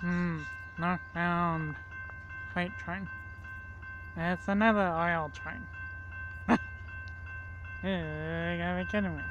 Hmm, northbound freight train. It's another oil train. you gotta be kidding me.